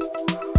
you